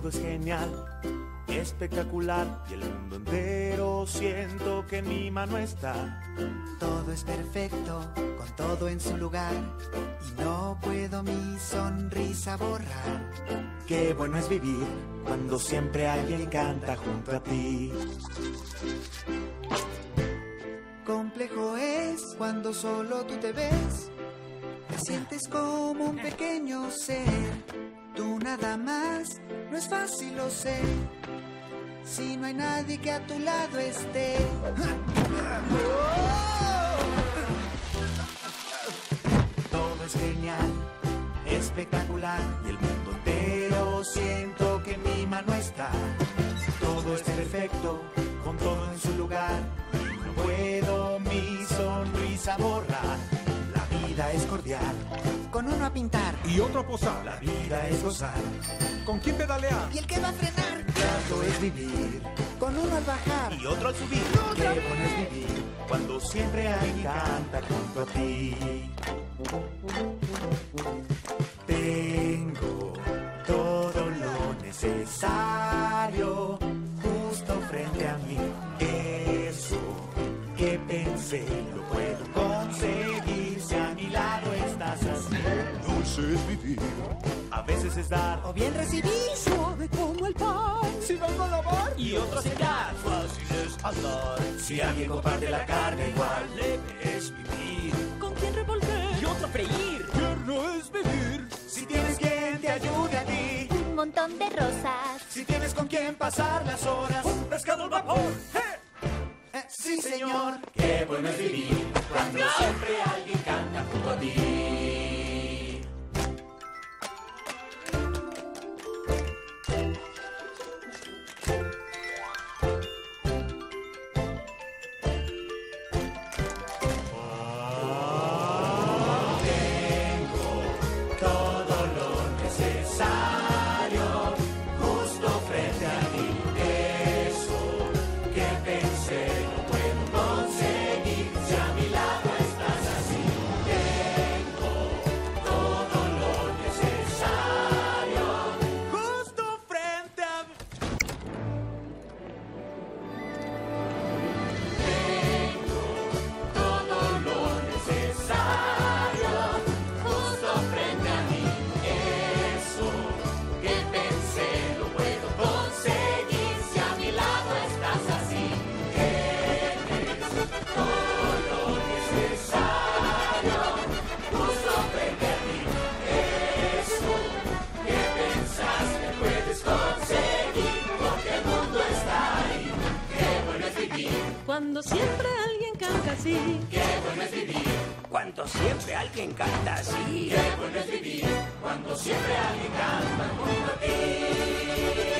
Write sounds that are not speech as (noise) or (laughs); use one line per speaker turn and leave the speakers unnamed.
Todo es genial, espectacular y el mundo entero siento que en mi mano está.
Todo es perfecto, con todo en su lugar y no puedo mi sonrisa borrar.
Qué bueno es vivir cuando siempre alguien canta junto a ti.
Complejo es cuando solo tú te ves. Te sientes como un pequeño ser. Tú nada más, no es fácil, lo sé. Si no hay nadie que a tu lado esté. (laughs)
Todo es genial, espectacular y el mundo entero siento que mi mano está. Todo es perfecto, con todo en su lugar. No puedo mi sonrisa borrar. La vida es cordial,
Con uno a pintar
Y otro a posar.
la vida es gozar.
¿Con quién pedalear?
y el que va a frenar.
Grato es vivir
Con uno al bajar.
y otro al subir. Qué bueno es vivir cuando siempre alguien canta junto a ti. Tengo todo lo necesario justo frente a mí. Eso que pensé lo puedo
es vivir.
A veces es dar
O bien recibir.
Suave como el pan.
Si vengo a lavar.
y otros será fácil es andar. Si alguien comparte la carga igual, leve es vivir.
¿Con quién revolver?
Y otro freír.
Tierno es vivir.
Si tienes quien te ayude a ti,
Un montón de rosas.
si tienes con quien pasar las horas, un pescado al vapor.
Eh, sí, señor.
Qué bueno es vivir
cuando siempre alguien canta así.
Qué bueno es vivir.
Cuando siempre alguien canta así.
Qué bueno es vivir. Cuando siempre alguien canta junto a ti.